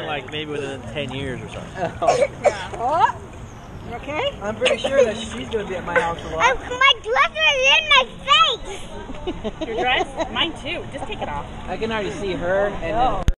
like maybe within 10 years or something. Oh, you okay? I'm pretty sure that she's gonna be at my house a Oh, lot. my dress is in my face. Your dress? Mine too. Just take it off. I can already see her and Oh.